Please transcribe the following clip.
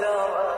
ترى